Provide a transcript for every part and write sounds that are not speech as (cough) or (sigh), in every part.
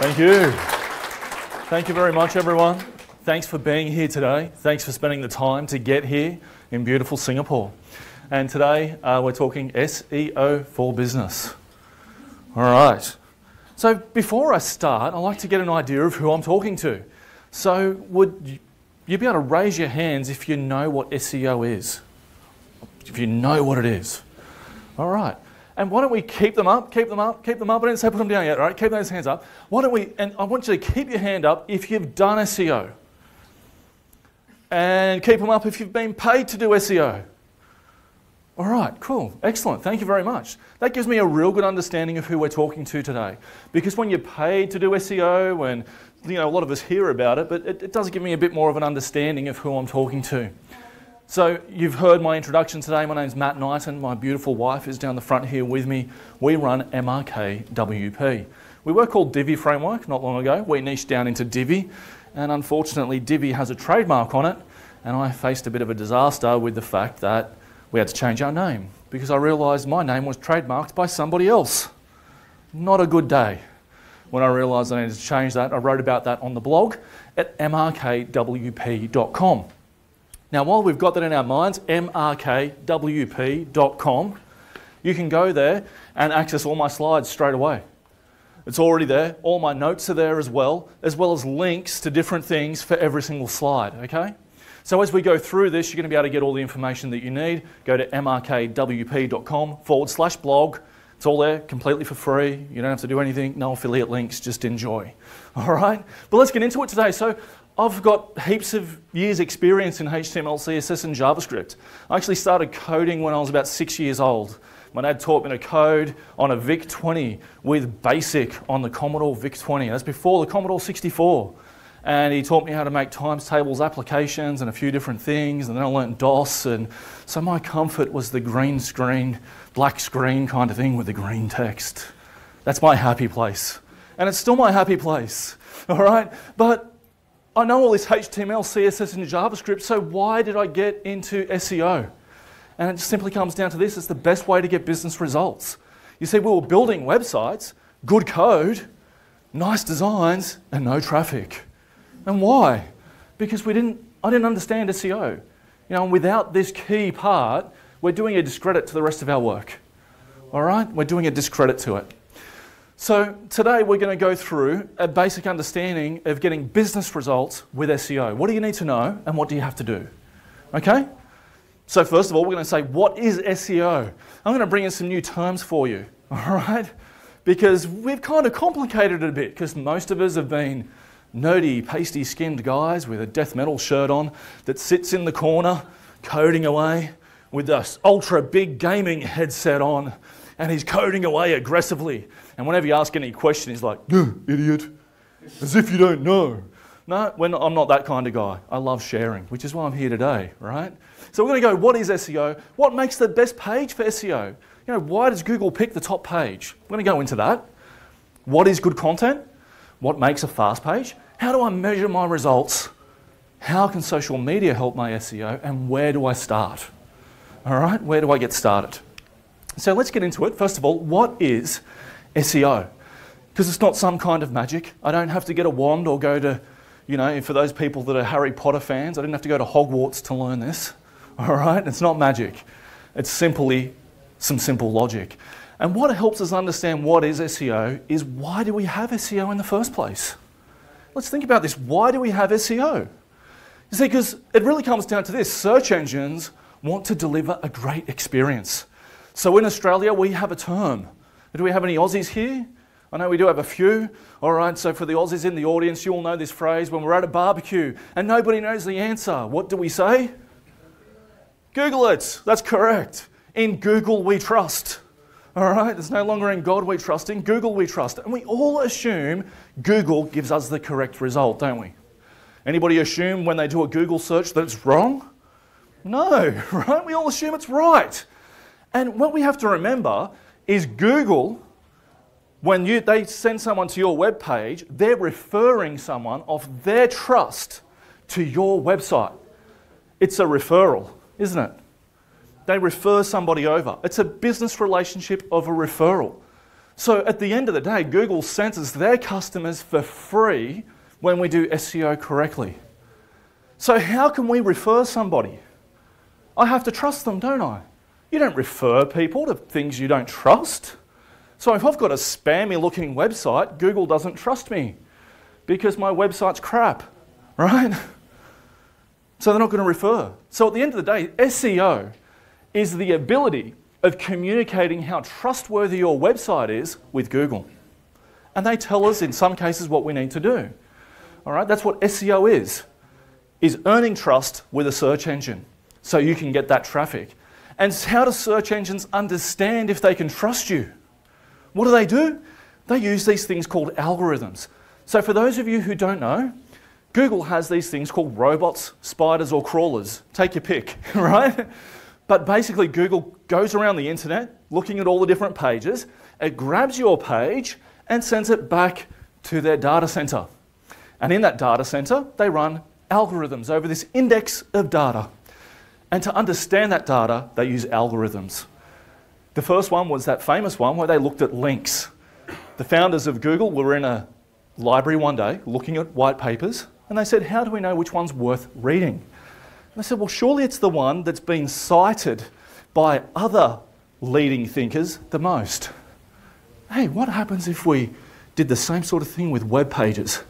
Thank you. Thank you very much, everyone. Thanks for being here today. Thanks for spending the time to get here in beautiful Singapore. And today uh, we're talking SEO for business. All right. So before I start, I'd like to get an idea of who I'm talking to. So would you be able to raise your hands if you know what SEO is? If you know what it is. All right. And why don't we keep them up, keep them up, keep them up? I didn't say put them down yet, right? Keep those hands up. Why don't we, and I want you to keep your hand up if you've done SEO. And keep them up if you've been paid to do SEO. All right, cool, excellent, thank you very much. That gives me a real good understanding of who we're talking to today. Because when you're paid to do SEO, and you know, a lot of us hear about it, but it, it does give me a bit more of an understanding of who I'm talking to. So you've heard my introduction today. My name's Matt Knighton. My beautiful wife is down the front here with me. We run MRK WP. We were called Divi Framework not long ago. We niched down into Divi, and unfortunately, Divi has a trademark on it. And I faced a bit of a disaster with the fact that we had to change our name because I realised my name was trademarked by somebody else. Not a good day. When I realised I needed to change that, I wrote about that on the blog at mrkwp.com. Now, while we've got that in our minds, mrkwp.com, you can go there and access all my slides straight away. It's already there. All my notes are there as well, as well as links to different things for every single slide, okay? So as we go through this, you're going to be able to get all the information that you need. Go to mrkwp.com forward slash blog. It's all there completely for free. You don't have to do anything, no affiliate links, just enjoy. (laughs) All right? But let's get into it today. So I've got heaps of years' experience in HTML, CSS, and JavaScript. I actually started coding when I was about six years old. My dad taught me to code on a VIC 20 with BASIC on the Commodore VIC 20. That's before the Commodore 64. And he taught me how to make times tables applications and a few different things. And then I learned DOS. And so my comfort was the green screen, black screen kind of thing with the green text. That's my happy place. And it's still my happy place. (laughs) All right? But I know all this HTML, CSS, and JavaScript, so why did I get into SEO? And it simply comes down to this it's the best way to get business results. You see, we were building websites, good code, nice designs, and no traffic. And why? Because we didn't, I didn't understand SEO. You know, and without this key part, we're doing a discredit to the rest of our work. All right? We're doing a discredit to it. So today we're going to go through a basic understanding of getting business results with SEO. What do you need to know and what do you have to do? Okay? So first of all, we're going to say, what is SEO? I'm going to bring in some new terms for you, (laughs) all right? Because we've kind of complicated it a bit because most of us have been nerdy, pasty skinned guys with a death metal shirt on that sits in the corner coding away with this ultra big gaming headset on and he's coding away aggressively. And whenever you ask any question, he's like, idiot, as if you don't know. No, not, I'm not that kind of guy. I love sharing, which is why I'm here today, right? So we're going to go, what is SEO? What makes the best page for SEO? You know, why does Google pick the top page? We're going to go into that. What is good content? What makes a fast page? How do I measure my results? How can social media help my SEO? And where do I start? All right, where do I get started? So let's get into it. First of all, what is SEO? Because it's not some kind of magic. I don't have to get a wand or go to, you know, for those people that are Harry Potter fans, I didn't have to go to Hogwarts to learn this. (laughs) All right? It's not magic. It's simply some simple logic. And what helps us understand what is SEO is why do we have SEO in the first place? Let's think about this. Why do we have SEO? You see, because it really comes down to this search engines want to deliver a great experience. So in Australia, we have a term. Do we have any Aussies here? I know we do have a few. All right, so for the Aussies in the audience, you all know this phrase when we're at a barbecue and nobody knows the answer. What do we say? Google it. That's correct. In Google, we trust. All right, it's no longer in God we trust, in Google we trust. And we all assume Google gives us the correct result, don't we? Anybody assume when they do a Google search that it's wrong? No, (laughs) right? We all assume it's right. And what we have to remember is Google, when you, they send someone to your web page, they're referring someone of their trust to your website. It's a referral, isn't it? They refer somebody over. It's a business relationship of a referral. So at the end of the day, Google sends their customers for free when we do SEO correctly. So, how can we refer somebody? I have to trust them, don't I? You don't refer people to things you don't trust. So, if I've got a spammy looking website, Google doesn't trust me because my website's crap, (laughs) right? So, they're not going to refer. So, at the end of the day, SEO is the ability of communicating how trustworthy your website is with Google. And they tell us in some cases what we need to do. All right, that's what SEO is. Is earning trust with a search engine so you can get that traffic. And how do search engines understand if they can trust you? What do they do? They use these things called algorithms. So for those of you who don't know, Google has these things called robots, spiders or crawlers. Take your pick, (laughs) right? But basically, Google goes around the internet looking at all the different pages, it grabs your page and sends it back to their data center. And in that data center, they run algorithms over this index of data. And to understand that data, they use algorithms. The first one was that famous one where they looked at links. The founders of Google were in a library one day looking at white papers, and they said, How do we know which one's worth reading? I said, well, surely it's the one that's been cited by other leading thinkers the most. Hey, what happens if we did the same sort of thing with web pages?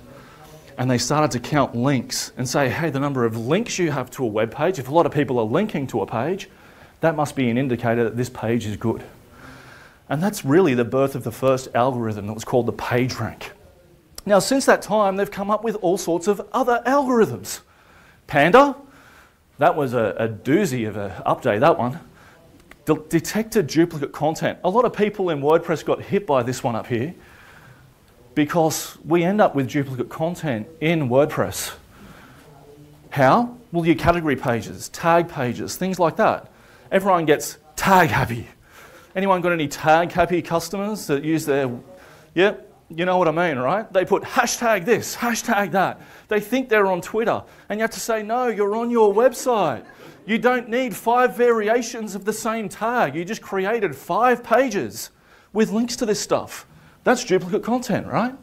And they started to count links and say, hey, the number of links you have to a web page, if a lot of people are linking to a page, that must be an indicator that this page is good. And that's really the birth of the first algorithm that was called the PageRank. Now, since that time, they've come up with all sorts of other algorithms. Panda, that was a, a doozy of an update, that one. De- detected duplicate content. A lot of people in WordPress got hit by this one up here because we end up with duplicate content in WordPress. How? Well, your category pages, tag pages, things like that. Everyone gets tag happy. Anyone got any tag happy customers that use their, yep, you know what I mean, right? They put hashtag this, hashtag that. They think they're on Twitter. And you have to say, no, you're on your website. You don't need five variations of the same tag. You just created five pages with links to this stuff. That's duplicate content, right?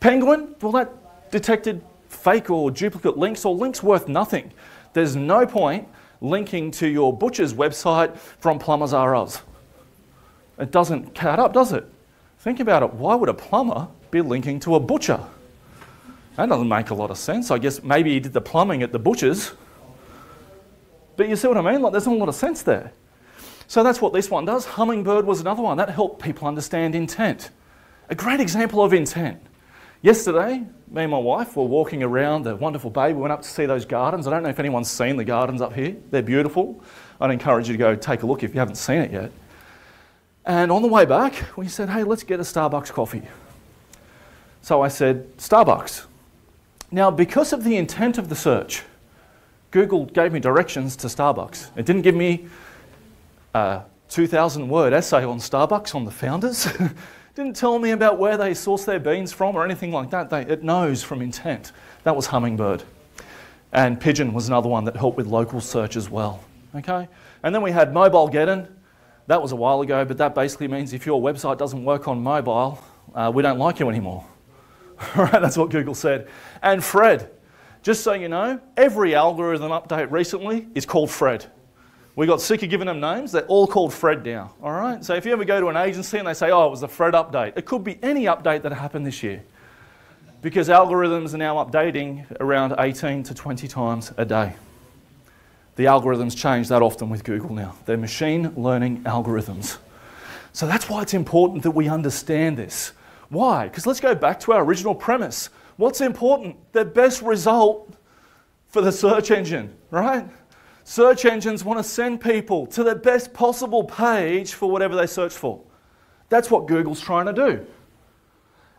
Penguin, well, that detected fake or duplicate links or links worth nothing. There's no point linking to your butcher's website from Plumbers R Us. It doesn't cut up, does it? Think about it. Why would a plumber be linking to a butcher? That doesn't make a lot of sense. I guess maybe he did the plumbing at the butcher's. But you see what I mean? Like, there's not a lot of sense there. So that's what this one does. Hummingbird was another one. That helped people understand intent. A great example of intent. Yesterday, me and my wife were walking around the wonderful bay. We went up to see those gardens. I don't know if anyone's seen the gardens up here. They're beautiful. I'd encourage you to go take a look if you haven't seen it yet. And on the way back, we said, hey, let's get a Starbucks coffee. So I said, Starbucks. Now, because of the intent of the search, Google gave me directions to Starbucks. It didn't give me a 2,000 word essay on Starbucks, on the founders. (laughs) didn't tell me about where they source their beans from or anything like that. They, it knows from intent. That was Hummingbird. And Pigeon was another one that helped with local search as well. Okay? And then we had mobile Mobilegeddon that was a while ago, but that basically means if your website doesn't work on mobile, uh, we don't like you anymore. (laughs) Right, that's what Google said. And Fred, just so you know, every algorithm update recently is called Fred. We got sick of giving them names. They're all called Fred now. All right. So if you ever go to an agency and they say, "Oh, it was the Fred update," it could be any update that happened this year, because algorithms are now updating around 18 to 20 times a day. The algorithms change that often with Google now. They're machine learning algorithms. So that's why it's important that we understand this. Why? Because let's go back to our original premise. What's important? The best result for the search engine, right? Search engines want to send people to the best possible page for whatever they search for. That's what Google's trying to do.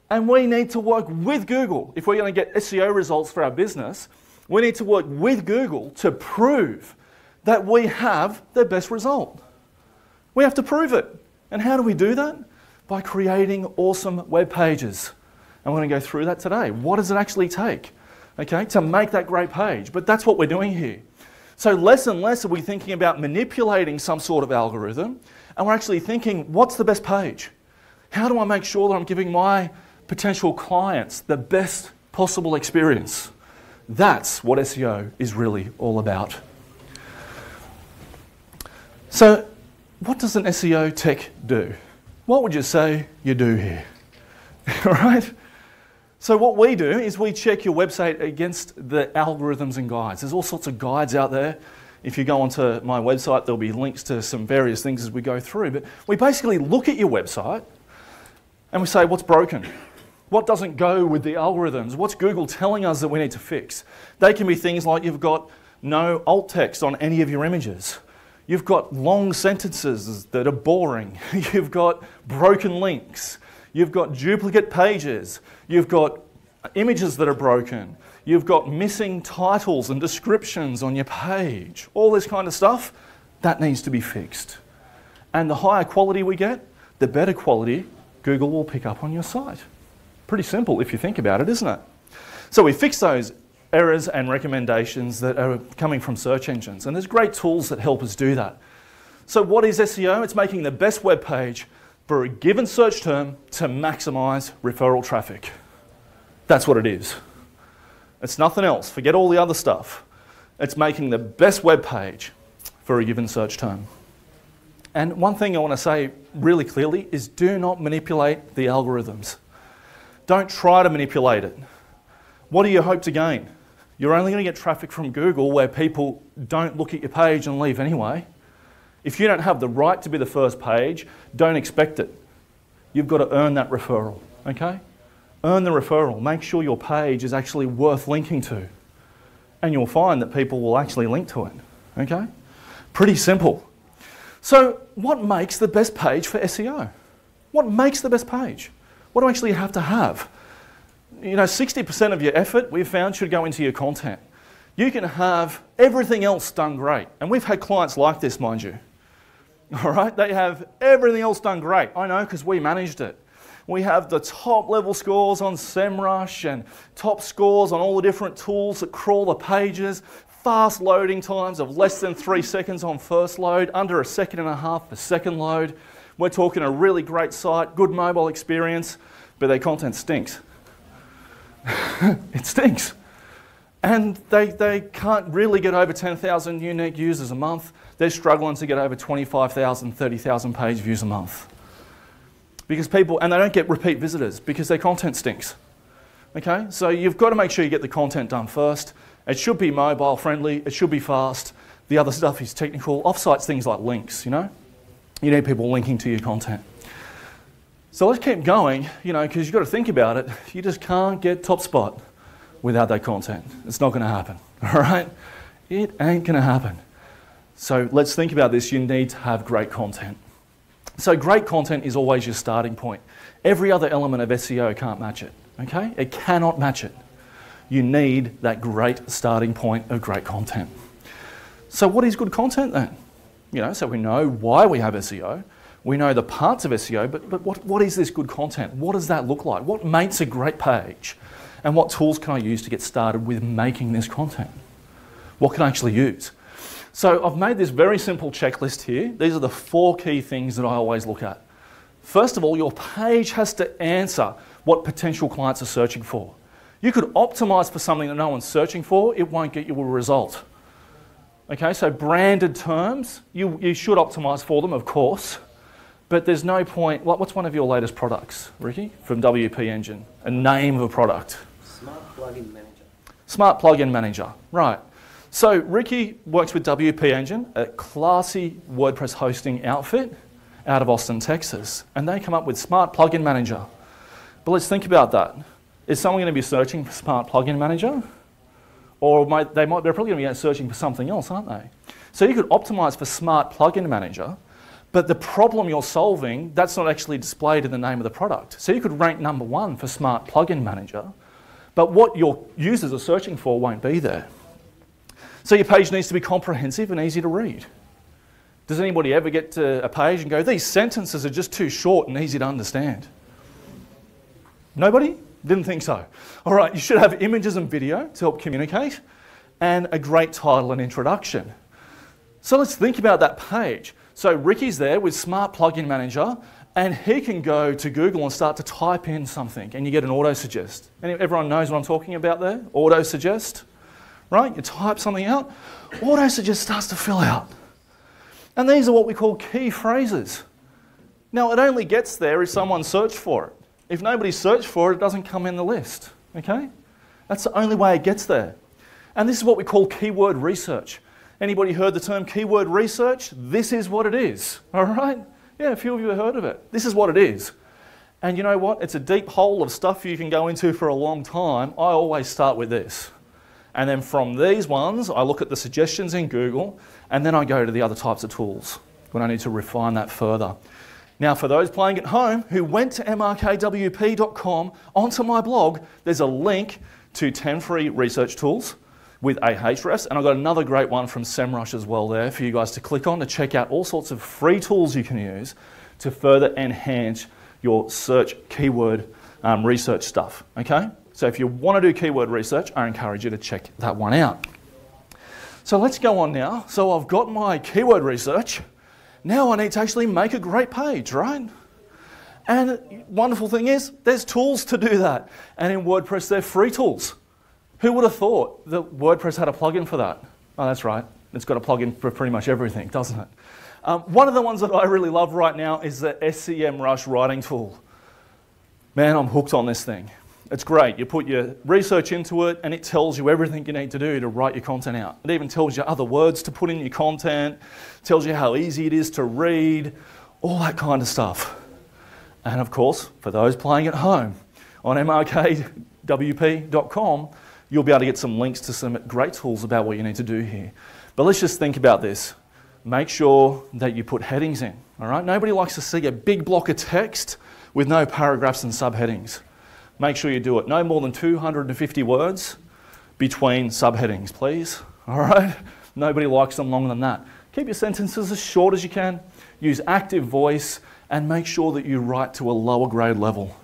And we need to work with Google if we're going to get SEO results for our business we need to work with Google to prove that we have the best result. We have to prove it. And how do we do that? By creating awesome web pages. And we're going to go through that today. What does it actually take, okay, to make that great page? But that's what we're doing here. So less and less are we thinking about manipulating some sort of algorithm, and we're actually thinking, what's the best page? How do I make sure that I'm giving my potential clients the best possible experience? That's what SEO is really all about. So, what does an SEO tech do? What would you say you do here? all (laughs) right? So, what we do is we check your website against the algorithms and guides. There's all sorts of guides out there. If you go onto my website, there'll be links to some various things as we go through. But we basically look at your website and we say, what's broken? What doesn't go with the algorithms? What's Google telling us that we need to fix? They can be things like you've got no alt text on any of your images. You've got long sentences that are boring. (laughs) You've got broken links. You've got duplicate pages. You've got images that are broken. You've got missing titles and descriptions on your page. All this kind of stuff, that needs to be fixed. And the higher quality we get, the better quality Google will pick up on your site. Pretty simple if you think about it, isn't it? So we fix those errors and recommendations that are coming from search engines, and there's great tools that help us do that. So what is SEO? It's making the best web page for a given search term to maximize referral traffic. That's what it is. It's nothing else. Forget all the other stuff. It's making the best web page for a given search term. And one thing I want to say really clearly is do not manipulate the algorithms. Don't try to manipulate it. What do you hope to gain? You're only going to get traffic from Google where people don't look at your page and leave anyway. If you don't have the right to be the first page, don't expect it. You've got to earn that referral, okay? Earn the referral. Make sure your page is actually worth linking to. And you'll find that people will actually link to it, okay? Pretty simple. So, what makes the best page for SEO? What makes the best page? What do you actually have to have? You know, 60% of your effort we've found should go into your content. You can have everything else done great. And we've had clients like this, mind you. (laughs) All right, they have everything else done great. I know because we managed it. We have the top level scores on SEMrush and top scores on all the different tools that crawl the pages, fast loading times of less than three seconds on first load, under a second and a half for second load. We're talking a really great site, good mobile experience, but their content stinks. (laughs) it stinks. And they, they can't really get over 10,000 unique users a month. They're struggling to get over 25,000, 30,000 page views a month. Because people, and they don't get repeat visitors because their content stinks. Okay? So you've got to make sure you get the content done first. It should be mobile friendly, it should be fast. The other stuff is technical. Offsite's things like links, you know? You need people linking to your content. So let's keep going, you know, because you've got to think about it. You just can't get top spot without that content. It's not going to happen, (laughs) all right? It ain't going to happen. So let's think about this. You need to have great content. So great content is always your starting point. Every other element of SEO can't match it, okay? It cannot match it. You need that great starting point of great content. So what is good content then? You know, so we know why we have SEO. We know the parts of SEO, but, but what, what is this good content? What does that look like? What makes a great page? And what tools can I use to get started with making this content? What can I actually use? So I've made this very simple checklist here. These are the four key things that I always look at. First of all, your page has to answer what potential clients are searching for. You could optimize for something that no one's searching for, it won't get you a result. Okay, so branded terms, you, you should optimize for them, of course, but there's no point. What, what's one of your latest products, Ricky, from WP Engine? A name of a product? Smart Plugin Manager. Smart Plugin Manager, right. So Ricky works with WP Engine, a classy WordPress hosting outfit out of Austin, Texas, and they come up with Smart Plugin Manager. But let's think about that. Is someone going to be searching for Smart Plugin Manager? or might, they might, they're probably going to be searching for something else, aren't they? So you could optimize for Smart Plugin Manager, but the problem you're solving, that's not actually displayed in the name of the product. So you could rank number one for Smart Plugin Manager, but what your users are searching for won't be there. So your page needs to be comprehensive and easy to read. Does anybody ever get to a page and go, these sentences are just too short and easy to understand? Nobody? Didn't think so. All right, you should have images and video to help communicate, and a great title and introduction. So let's think about that page. So Ricky's there with Smart Plugin Manager, and he can go to Google and start to type in something, and you get an auto suggest. And everyone knows what I'm talking about there? Auto suggest, right? You type something out, auto suggest starts to fill out. And these are what we call key phrases. Now, it only gets there if someone searched for it. If nobody searched for it, it doesn't come in the list. Okay? That's the only way it gets there. And this is what we call keyword research. Anybody heard the term keyword research? This is what it is. (laughs) All right? Yeah, a few of you have heard of it. This is what it is. And you know what? It's a deep hole of stuff you can go into for a long time. I always start with this. And then from these ones, I look at the suggestions in Google, and then I go to the other types of tools when I need to refine that further. Now, for those playing at home who went to mrkwp.com onto my blog, there's a link to 10 free research tools with Ahrefs, and I've got another great one from SEMrush as well there for you guys to click on to check out all sorts of free tools you can use to further enhance your search keyword um, research stuff. Okay? So if you want to do keyword research, I encourage you to check that one out. So let's go on now. So I've got my keyword research. Now I need to actually make a great page, right? And wonderful thing is, there's tools to do that. And in WordPress, they're free tools. Who would have thought that WordPress had a plugin for that? Oh, that's right. It's got a plugin for pretty much everything, doesn't it? Um, one of the ones that I really love right now is the SEMrush writing tool. Man, I'm hooked on this thing. It's great. You put your research into it and it tells you everything you need to do to write your content out. It even tells you other words to put in your content, tells you how easy it is to read, all that kind of stuff. And of course, for those playing at home, on mrkwp.com, you'll be able to get some links to some great tools about what you need to do here. But let's just think about this. Make sure that you put headings in, all right? Nobody likes to see a big block of text with no paragraphs and subheadings make sure you do it. No more than 250 words between subheadings, please. (laughs) All right? Nobody likes them longer than that. Keep your sentences as short as you can. Use active voice and make sure that you write to a lower grade level.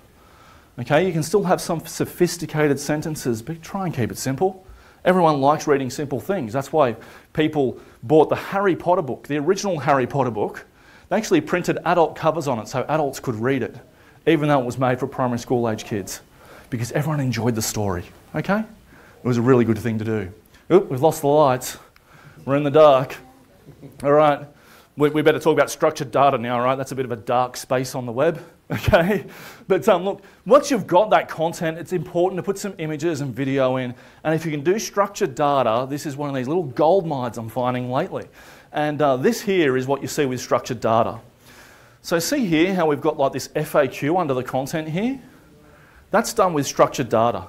Okay, you can still have some sophisticated sentences, but try and keep it simple. Everyone likes reading simple things. That's why people bought the Harry Potter book, the original Harry Potter book. They actually printed adult covers on it so adults could read it, even though it was made for primary school age kids because everyone enjoyed the story. Okay? It was a really good thing to do. Oop, we've lost the lights. We're in the dark. All right. We, we better talk about structured data now, right? That's a bit of a dark space on the web. (laughs) Okay? But um, look, once you've got that content, it's important to put some images and video in. And if you can do structured data, this is one of these little gold mines I'm finding lately. And uh, this here is what you see with structured data. So see here how we've got like this FAQ under the content here. That's done with structured data.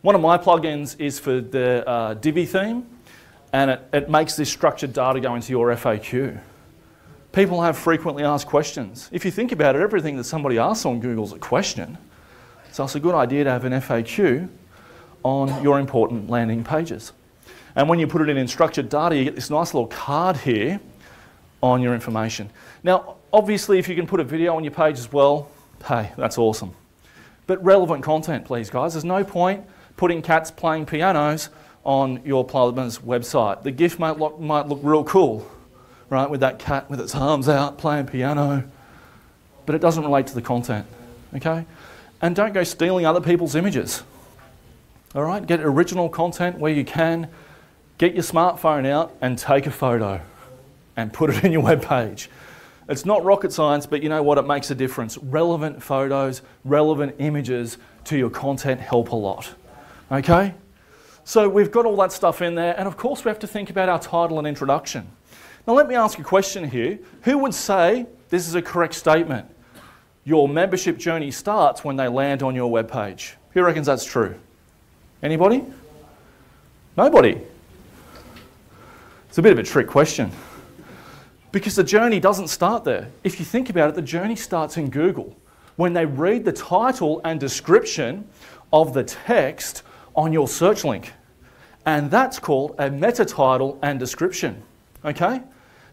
One of my plugins is for the uh, Divi theme, and it, it makes this structured data go into your FAQ. People have frequently asked questions. If you think about it, everything that somebody asks on Google is a question. So it's a good idea to have an FAQ on your important landing pages. And when you put it in, structured data, you get this nice little card here on your information. Now, obviously, if you can put a video on your page as well, hey, that's awesome but relevant content, please, guys. There's no point putting cats playing pianos on your plumber's website. The GIF might look, might look real cool, right, with that cat with its arms out playing piano, but it doesn't relate to the content, okay? And don't go stealing other people's images, all right? Get original content where you can. Get your smartphone out and take a photo and put it in your web page. It's not rocket science, but you know what? It makes a difference. Relevant photos, relevant images to your content help a lot. Okay? So we've got all that stuff in there, and of course we have to think about our title and introduction. Now let me ask a question here. Who would say this is a correct statement? Your membership journey starts when they land on your web page. Who reckons that's true? Anybody? Nobody. It's a bit of a trick question. Because the journey doesn't start there. If you think about it, the journey starts in Google. When they read the title and description of the text on your search link. And that's called a meta title and description. Okay?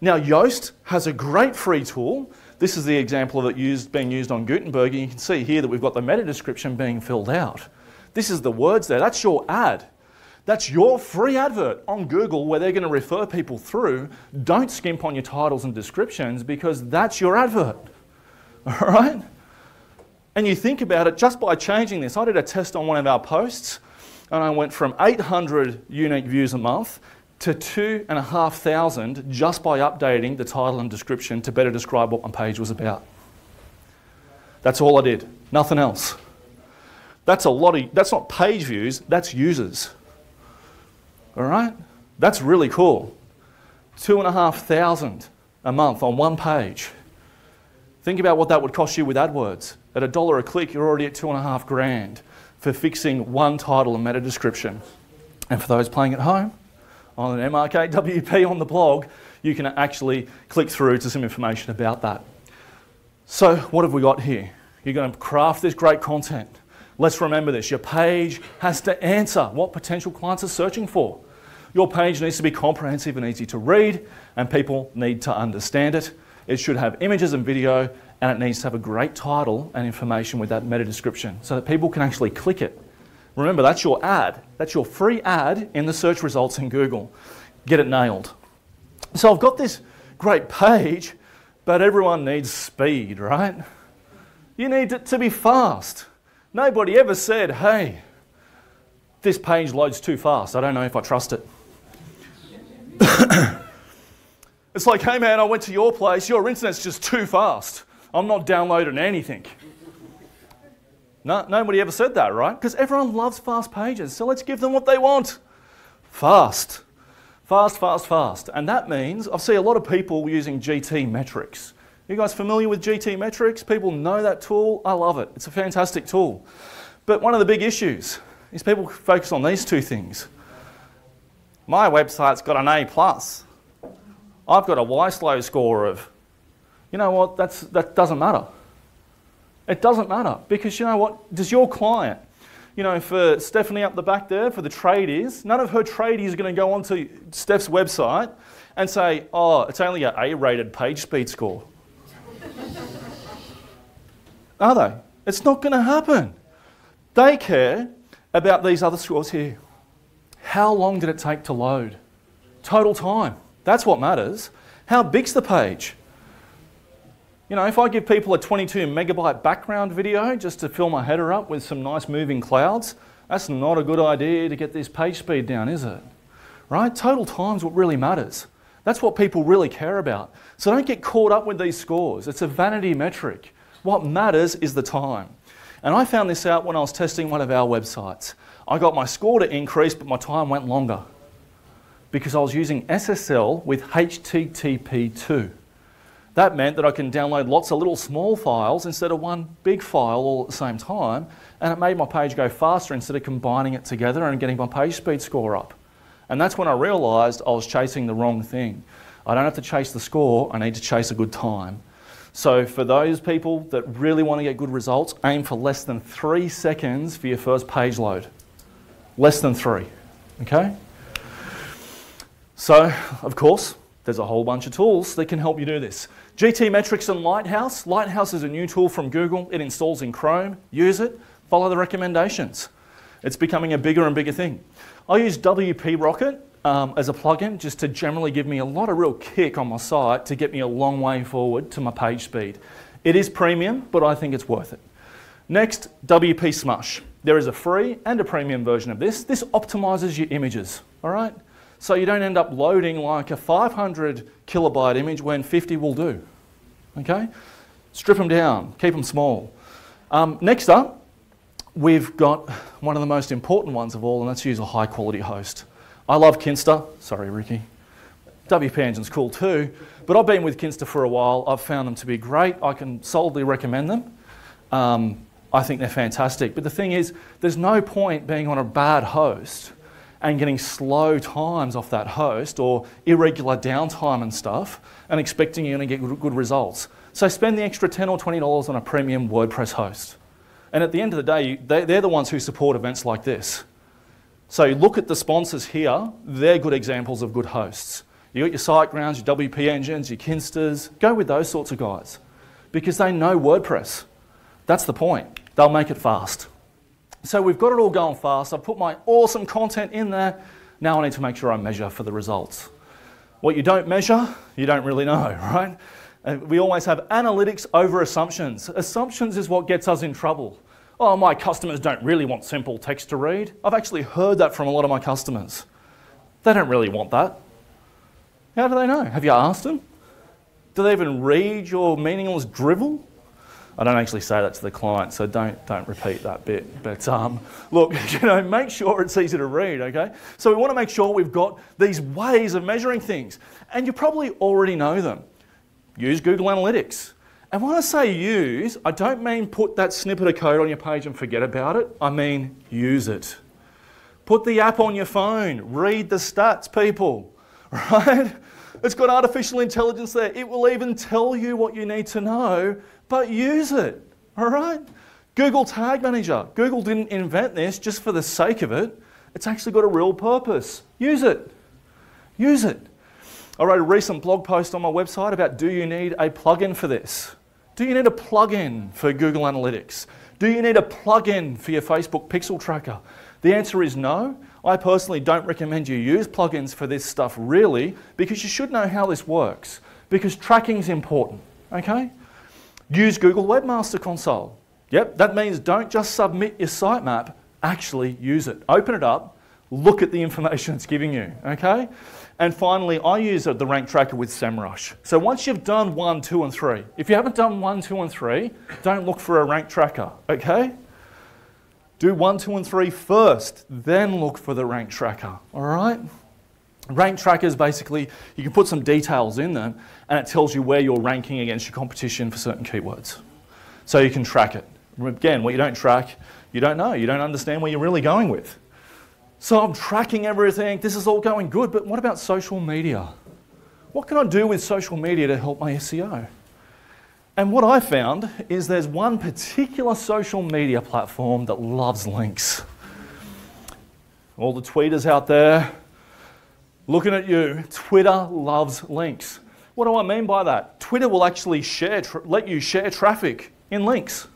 Now, Yoast has a great free tool. This is the example of it used, being used on Gutenberg. And you can see here that we've got the meta description being filled out. This is the words there. That's your ad. That's your free advert on Google where they're going to refer people through. Don't skimp on your titles and descriptions because that's your advert. (laughs) All right? And you think about it just by changing this. I did a test on one of our posts and I went from 800 unique views a month to 2,500 just by updating the title and description to better describe what my page was about. That's all I did, nothing else. That's a lot of, that's not page views, that's users. All right? That's really cool. Two and a half thousand a month on one page. Think about what that would cost you with AdWords. At a dollar a click, you're already at two and a half grand for fixing one title and meta description. And for those playing at home, on an MRKWP on the blog, you can actually click through to some information about that. So, what have we got here? You're going to craft this great content. Let's remember this your page has to answer what potential clients are searching for. Your page needs to be comprehensive and easy to read, and people need to understand it. It should have images and video, and it needs to have a great title and information with that meta description so that people can actually click it. Remember, that's your ad. That's your free ad in the search results in Google. Get it nailed. So I've got this great page, but everyone needs speed, right? You need it to be fast. Nobody ever said, hey, this page loads too fast. I don't know if I trust it. (coughs) it's like, hey man, I went to your place, your internet's just too fast. I'm not downloading anything. No, nobody ever said that, right? Because everyone loves fast pages, so let's give them what they want. Fast. Fast, fast, fast. And that means I see a lot of people using GTmetrix. You guys familiar with GTmetrix? People know that tool. I love it. It's a fantastic tool. But one of the big issues is people focus on these two things. My website's got an A plus. I've got a YSlow score of, you know what, That's, that doesn't matter. It doesn't matter because you know what? Does your client, you know, for Stephanie up the back there, for the tradies, none of her tradies are going to go onto Steph's website and say, oh, it's only an A rated page speed score. Are they? It's not going to happen. They care about these other scores here. How long did it take to load? Total time. That's what matters. How big's the page? You know, if I give people a 22 megabyte background video just to fill my header up with some nice moving clouds, that's not a good idea to get this page speed down, is it? Right? Total time's what really matters. That's what people really care about. So don't get caught up with these scores. It's a vanity metric. What matters is the time. And I found this out when I was testing one of our websites. I got my score to increase, but my time went longer because I was using SSL with HTTP2. That meant that I can download lots of little small files instead of one big file all at the same time, and it made my page go faster instead of combining it together and getting my page speed score up. And that's when I realised I was chasing the wrong thing. I don't have to chase the score, I need to chase a good time. So for those people that really want to get good results, aim for less than three seconds for your first page load. Less than three, okay? So, of course, there's a whole bunch of tools that can help you do this. GTmetrix and Lighthouse. Lighthouse is a new tool from Google. It installs in Chrome. Use it. Follow the recommendations. It's becoming a bigger and bigger thing. I use WP Rocket um, as a plugin just to generally give me a lot of real kick on my site to get me a long way forward to my page speed. It is premium, but I think it's worth it. Next, WP Smush. There is a free and a premium version of this. This optimizes your images, all right? So you don't end up loading like a 500 kilobyte image when 50 will do. Okay? Strip them down, keep them small. Um, next up, we've got one of the most important ones of all, and that's use a high quality host. I love Kinsta. Sorry, Ricky. WP Engine's cool too, but I've been with Kinsta for a while. I've found them to be great. I can solidly recommend them. Um, I think they're fantastic. But the thing is, there's no point being on a bad host and getting slow times off that host or irregular downtime and stuff and expecting you're going to get good results. So spend the extra 10 or $20 on a premium WordPress host. And at the end of the day, they're the ones who support events like this. So look at the sponsors here, they're good examples of good hosts. You got your SiteGrounds, your WP Engines, your Kinstas. go with those sorts of guys because they know WordPress. That's the point. They'll make it fast. So we've got it all going fast. I've put my awesome content in there. Now I need to make sure I measure for the results. What you don't measure, you don't really know, (laughs) right? And we always have analytics over assumptions. Assumptions is what gets us in trouble. Oh, my customers don't really want simple text to read. I've actually heard that from a lot of my customers. They don't really want that. How do they know? Have you asked them? Do they even read your meaningless drivel? I don't actually say that to the client, so don't, don't repeat that bit. But um, look, (laughs) you know, make sure it's easy to read, okay? So we want to make sure we've got these ways of measuring things. And you probably already know them. Use Google Analytics. And when I say use, I don't mean put that snippet of code on your page and forget about it. I mean use it. Put the app on your phone. Read the stats, people, (laughs) right? It's got artificial intelligence there. It will even tell you what you need to know but use it, all right? Google Tag Manager. Google didn't invent this just for the sake of it. It's actually got a real purpose. Use it. Use it. I wrote a recent blog post on my website about do you need a plugin for this? Do you need a plugin for Google Analytics? Do you need a plugin for your Facebook pixel tracker? The answer is no. I personally don't recommend you use plugins for this stuff really because you should know how this works because tracking is important, okay? Use Google Webmaster Console. Yep, that means don't just submit your sitemap, actually use it. Open it up, look at the information it's giving you, okay? And finally, I use the rank tracker with SEMrush. So once you've done one, two, and three, if you haven't done one, two, and three, don't look for a rank tracker, okay? Do one, two, and three first, then look for the rank tracker, all right? Rank trackers basically, you can put some details in them and it tells you where you're ranking against your competition for certain keywords. So you can track it. Again, what you don't track, you don't know. You don't understand where you're really going with. So I'm tracking everything. This is all going good, but what about social media? What can I do with social media to help my SEO? And what I found is there's one particular social media platform that loves links. All the tweeters out there, looking at you, Twitter loves links. What do I mean by that? Twitter will actually share, let you share traffic in links.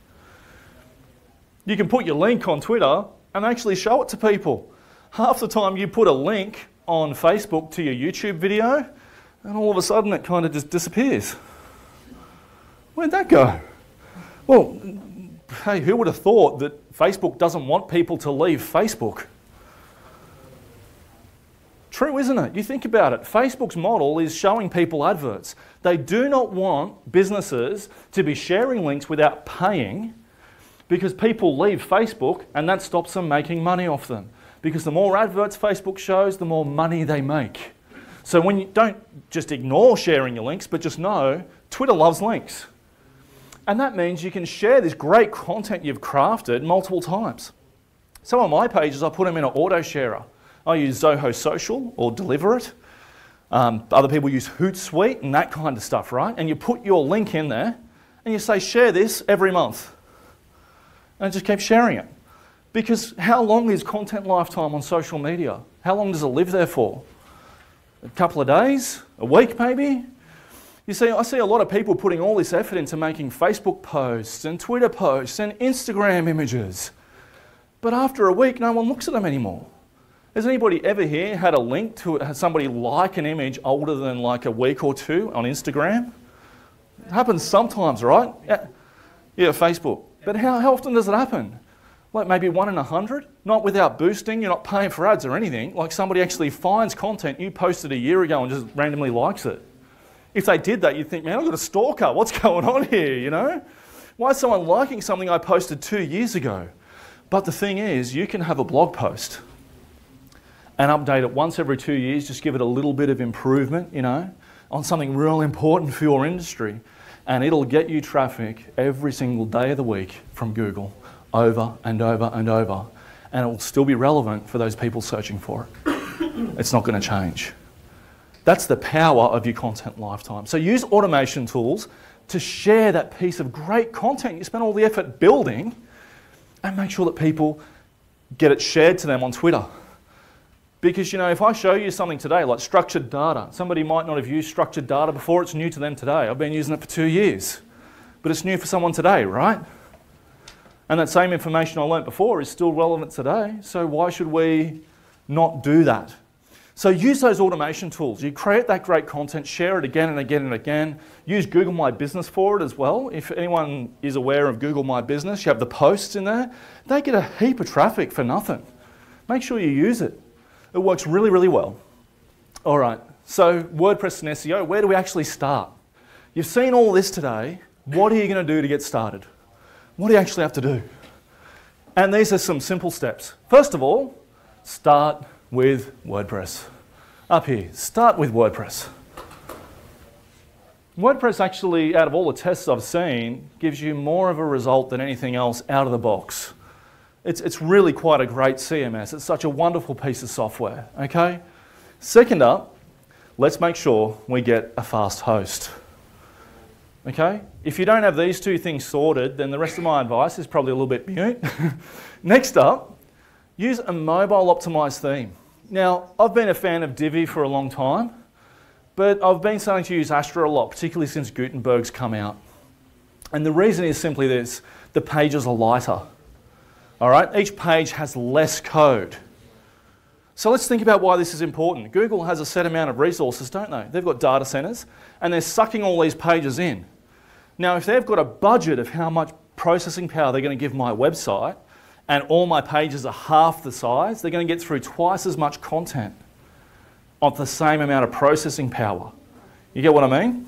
You can put your link on Twitter and actually show it to people. Half the time you put a link on Facebook to your YouTube video, and all of a sudden it kind of just disappears. Where'd that go? Well, hey, who would have thought that Facebook doesn't want people to leave Facebook? True, isn't it? You think about it. Facebook's model is showing people adverts. They do not want businesses to be sharing links without paying because people leave Facebook and that stops them making money off them. Because the more adverts Facebook shows, the more money they make. So when you don't just ignore sharing your links, but just know Twitter loves links. And that means you can share this great content you've crafted multiple times. Some of my pages, I put them in an auto sharer. I use Zoho Social or dlvr.it. Um, other people use Hootsuite and that kind of stuff, right? And you put your link in there and you say, share this every month. And just keep sharing it. Because how long is content lifetime on social media? How long does it live there for? A couple of days? A week maybe? You see, I see a lot of people putting all this effort into making Facebook posts and Twitter posts and Instagram images. But after a week, no one looks at them anymore. Has anybody ever here had a link to somebody like an image older than like a week or two on Instagram? It happens sometimes, right? Yeah, yeah Facebook. But how, how often does it happen? Like maybe one in a hundred? Not without boosting, you're not paying for ads or anything. Like somebody actually finds content you posted a year ago and just randomly likes it. If they did that, you'd think, man, I've got a stalker. What's (laughs) going on here, you know? Why is someone liking something I posted two years ago? But the thing is, you can have a blog post and update it once every two years, just give it a little bit of improvement, you know, on something real important for your industry. And it'll get you traffic every single day of the week from Google over and over and over. And it will still be relevant for those people searching for it. it's not going to change. That's the power of your content lifetime. So use automation tools to share that piece of great content you spent all the effort building and make sure that people get it shared to them on Twitter because, you know, if I show you something today, like structured data, somebody might not have used structured data before, it's new to them today. I've been using it for two years. But it's new for someone today, right? And that same information I learnt before is still relevant today, so why should we not do that? So use those automation tools. You create that great content, share it again and again and again. Use Google My Business for it as well. If anyone is aware of Google My Business, you have the posts in there. They get a heap of traffic for nothing. Make sure you use it. It works really, really well. All right, so WordPress and SEO, where do we actually start? You've seen all this today. What are you going to do to get started? What do you actually have to do? And these are some simple steps. First of all, start with WordPress. Up here, start with WordPress. WordPress actually, out of all the tests I've seen, gives you more of a result than anything else out of the box. It's, it's really quite a great CMS. It's such a wonderful piece of software, okay? Second up, let's make sure we get a fast host. Okay? If you don't have these two things sorted, then the rest of my advice is probably a little bit mute. (laughs) Next up, use a mobile optimized theme. Now, I've been a fan of Divi for a long time, but I've been starting to use Astra a lot, particularly since Gutenberg's come out. And the reason is simply this the pages are lighter. All right, each page has less code. So let's think about why this is important. Google has a set amount of resources, don't they? They've got data centers and they're sucking all these pages in. Now, if they've got a budget of how much processing power they're going to give my website, and all my pages are half the size, they're going to get through twice as much content of the same amount of processing power. You get what I mean?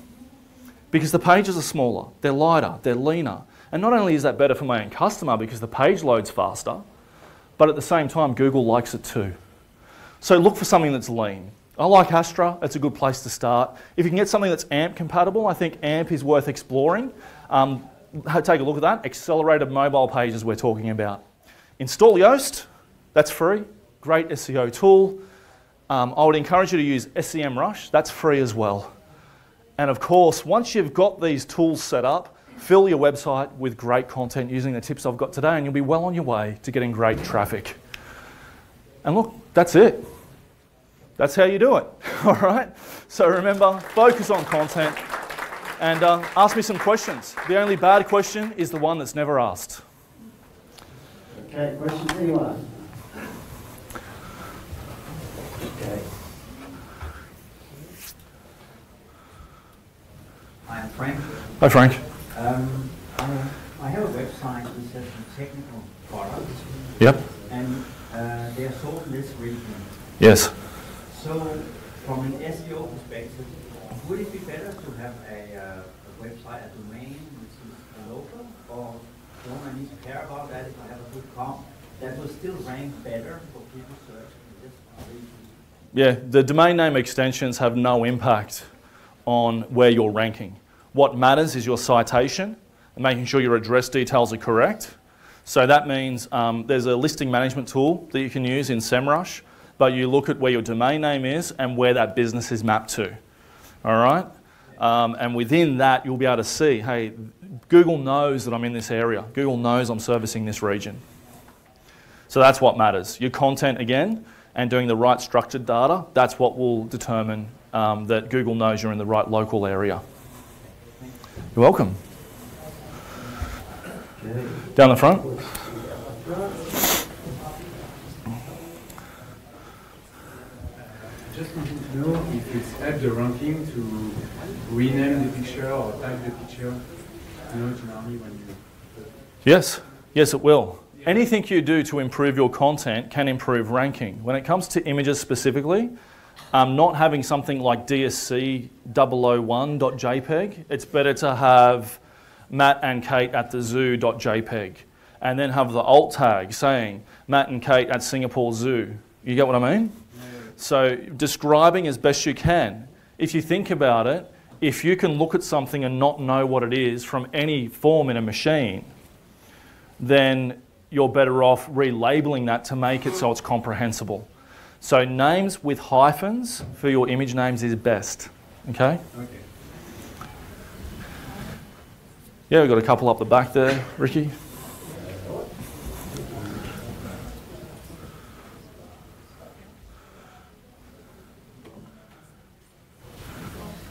Because the pages are smaller, they're lighter, they're leaner. And not only is that better for my own customer because the page loads faster, but at the same time, Google likes it too. So look for something that's lean. I like Astra, it's a good place to start. If you can get something that's AMP compatible, I think AMP is worth exploring. Um, take a look at that. Accelerated mobile pages we're talking about. Install Yoast, that's free, great SEO tool. Um, I would encourage you to use SEMrush, that's free as well. And of course, once you've got these tools set up, fill your website with great content using the tips I've got today, and you'll be well on your way to getting great traffic. And look, that's it. That's how you do it. (laughs) All right? So remember, focus on content and uh, ask me some questions. The only bad question is the one that's never asked. Okay, questions anyone? Okay. I'm Frank. Hi, Frank. Um, I, I have a website which has some technical products, Yep. and uh, they are sold in this region. Yes. So, from an SEO perspective, would it be better to have a, uh, a website, a domain which is local, or don't I need to care about that if I have a good comp that will still rank better for people searching this region? Yeah, the domain name extensions have no impact on where you're ranking. What matters is your citation and making sure your address details are correct. So that means um, there's a listing management tool that you can use in SEMrush, but you look at where your domain name is and where that business is mapped to. All right? Um, and within that, you'll be able to see hey, Google knows that I'm in this area, Google knows I'm servicing this region. So that's what matters. Your content, again, and doing the right structured data, that's what will determine um, that Google knows you're in the right local area. You're welcome. Down the front. Just wanted to know if it's helped the ranking to rename the picture or type the picture. You know, generally when you. Yes, yes, it will. Anything you do to improve your content can improve ranking. When it comes to images specifically, um, not having something like DSC 001.jpg, it's better to have Matt and Kate at the zoo.jpg and then have the alt tag saying Matt and Kate at Singapore Zoo. You get what I mean? So, describing as best you can. If you think about it, if you can look at something and not know what it is from any form in a machine, then you're better off relabeling that to make it so it's comprehensible. So names with hyphens for your image names is best. Okay? Okay. Yeah, we've got a couple up the back there, Ricky.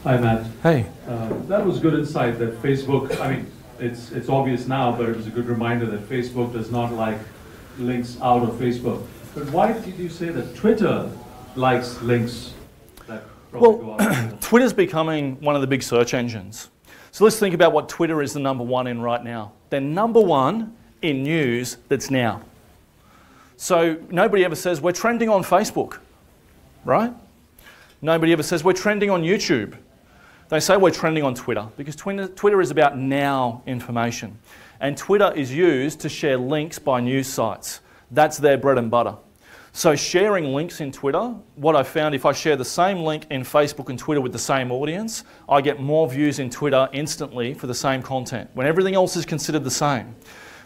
Hi, Matt. Hey. Uh, that was good insight that Facebook, I mean, it's, it's obvious now, but it was a good reminder that Facebook does not like links out of Facebook. But why did you say that Twitter likes, links that probably Well, go out. the. (clears throat) Twitter's becoming one of the big search engines. So let's think about what Twitter is the number one in right now. They're number one in news that's now. So nobody ever says we're trending on Facebook, right? Nobody ever says we're trending on YouTube. They say we're trending on Twitter because Twitter, is about now information. And Twitter is used to share links by news sites. That's their bread and butter. So sharing links in Twitter, what I found if I share the same link in Facebook and Twitter with the same audience, I get more views in Twitter instantly for the same content when everything else is considered the same.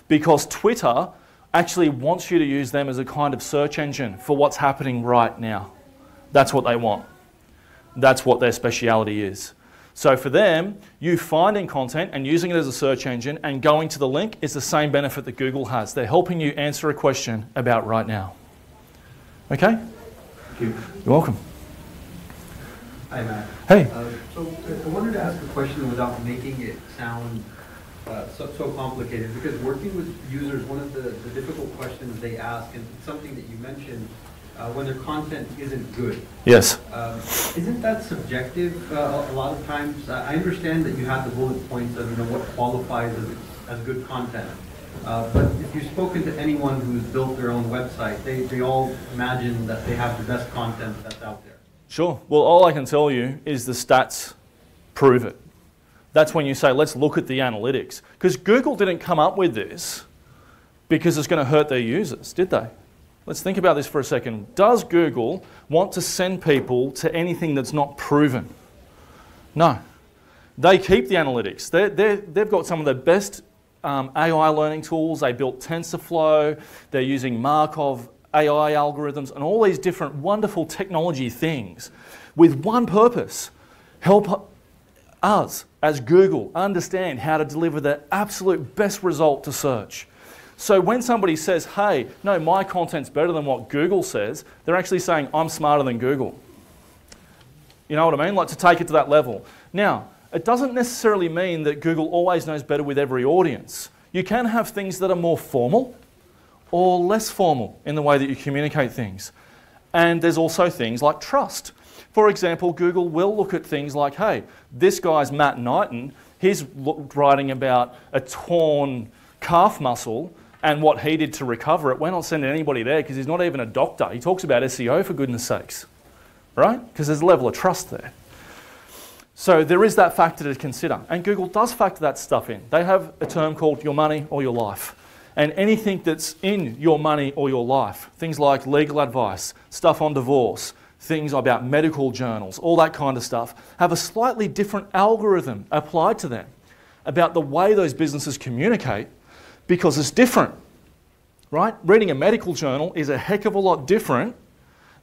Because Twitter actually wants you to use them as a kind of search engine for what's happening right now. That's what they want. That's what their speciality is. So for them, you finding content and using it as a search engine and going to the link is the same benefit that Google has. They're helping you answer a question about right now. Okay? Thank you. You're welcome. Hi, Matt. Hey. Uh, So I wanted to ask a question without making it sound uh, so so complicated, because working with users, one of the the difficult questions they ask, and something that you mentioned, uh, when their content isn't good, Yes. um, isn't that subjective uh, a lot of times? I I understand that you have the bullet points of, you know, what qualifies as as good content. Uh, But if you've spoken to anyone who's built their own website, they they all imagine that they have the best content that's out there. Sure. Well, all I can tell you is the stats prove it. That's when you say, let's look at the analytics. Because Google didn't come up with this because it's going to hurt their users, did they? Let's think about this for a second. Does Google want to send people to anything that's not proven? No. They keep the analytics. They're, they've got some of the best um, AI learning tools. They built TensorFlow. They're using Markov AI algorithms and all these different wonderful technology things with one purpose help us as Google understand how to deliver the absolute best result to search. So when somebody says, hey, no, my content's better than what Google says, they're actually saying, I'm smarter than Google. You know what I mean? Like to take it to that level. Now, it doesn't necessarily mean that Google always knows better with every audience. You can have things that are more formal or less formal in the way that you communicate things. And there's also things like trust. For example, Google will look at things like, hey, this guy's Matt Knighton, he's writing about a torn calf muscle and what he did to recover it. We're not sending anybody there because he's not even a doctor. He talks about SEO for goodness sakes, right? Because there's a level of trust there. So there is that factor to consider. And Google does factor that stuff in. They have a term called your money or your life. And anything that's in your money or your life, things like legal advice, stuff on divorce, things about medical journals, all that kind of stuff, have a slightly different algorithm applied to them about the way those businesses communicate because it's different. Right? Reading a medical journal is a heck of a lot different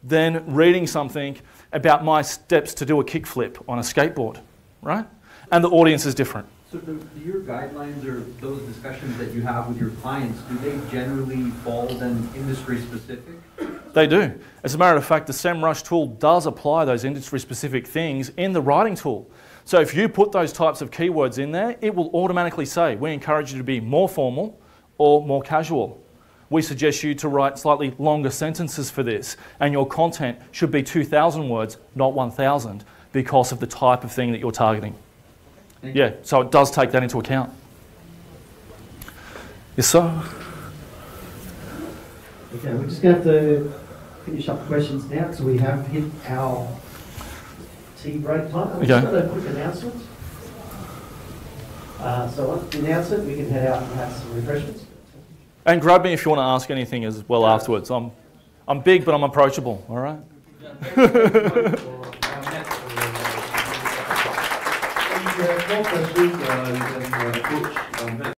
than reading something about my steps to do a kickflip on a skateboard, right? And the audience is different. So do your guidelines or those discussions that you have with your clients, do they generally fall then industry specific? They do. As a matter of fact, the SEMrush tool does apply those industry specific things in the writing tool. So if you put those types of keywords in there, it will automatically say, we encourage you to be more formal or more casual. We suggest you to write slightly longer sentences for this, and your content should be 2,000 words, not 1,000, because of the type of thing that you're targeting. Yeah, so it does take that into account. Yes, sir. Okay, we're just going to have to finish up the questions now because we have hit our tea break time. We've just Okay. got a quick announcement. Uh, so once the announcement, we can head out and have some refreshments. And grab me if you want to ask anything as well afterwards. I'm, I'm big, but I'm approachable, all right? (laughs) If